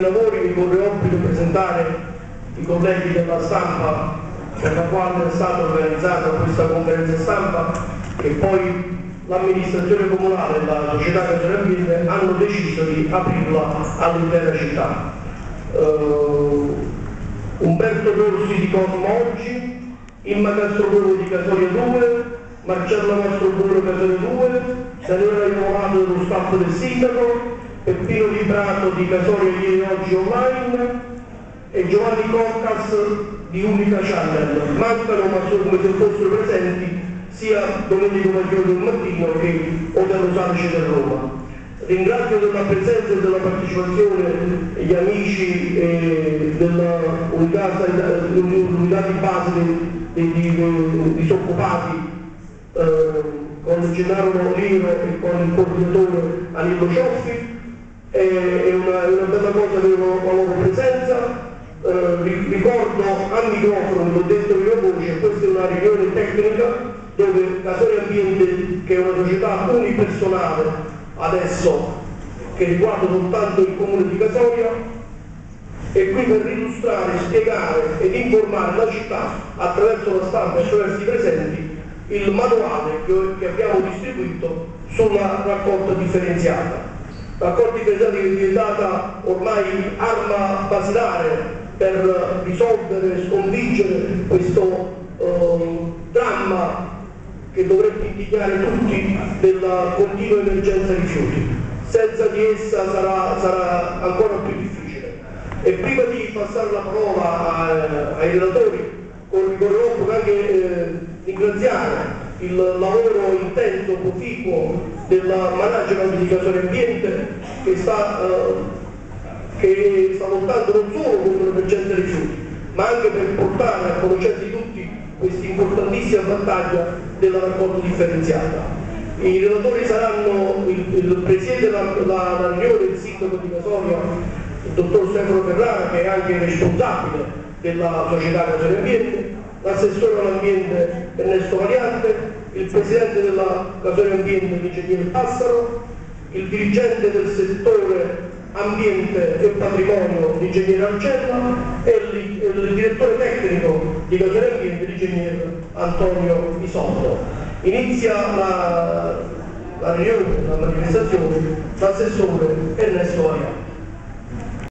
lavori mi corre obbligo presentare i colleghi della stampa per la quale è stata organizzata questa conferenza stampa e poi l'amministrazione comunale e la società Casone Ambiente hanno deciso di aprirla all'intera città. Uh, Umberto Corsi di Cosmo oggi, Imma Castrobolo di Casoria 2, Marcello Castrobolo Casoria 2, Daniela Imorato dello staff del sindaco, Peppino Di Prato di Casoria ieri oggi online e Giovanni Corcas di Unica Channel. Mancano ma sono come se fossero presenti sia Domenico Maglione del Mattino che Otello Salice del Roma. Ringrazio della presenza e della partecipazione gli amici eh, dell'unità di base dei disoccupati eh, con Gennaro Molino e con il coordinatore Anillo Cioffi è una, una bella cosa avere la loro presenza. Eh, ricordo a microfono, l'ho detto io voce, questa è una riunione tecnica dove Casore Ambiente, che è una società unipersonale adesso, che riguarda soltanto il comune di Casoria, è qui per illustrare, spiegare ed informare la città attraverso la stampa e attraverso i presenti il manuale che abbiamo distribuito sulla raccolta differenziata pesati che è diventata ormai arma basilare per risolvere sconfiggere questo eh, dramma che dovrebbe indignare tutti della continua emergenza rifiuti. Senza di essa sarà, sarà ancora più difficile. E prima di passare la parola a, ai relatori, vorrei anche eh, ringraziare il lavoro intenso, proficuo del management di Casone Ambiente che sta, eh, che sta lottando non solo contro l'emergenza rifiuti, ma anche per portare a conoscenza di tutti questa importantissima battaglia della raccolta differenziata. I relatori saranno il, il presidente della, la, riunione del sindaco di Casoria, il dottor Stefano Ferrara, che è anche responsabile della società Casone Ambiente, l'assessore all'ambiente Ernesto Variante, il presidente della Casoria Ambiente l'ingegnere Passaro, il dirigente del settore ambiente e patrimonio l'ingegnere Arcella e il, il, direttore tecnico di Casoria Ambiente l'ingegnere Antonio Isoldo. Inizia la, la riunione, la manifestazione l'assessore Ernesto Variante.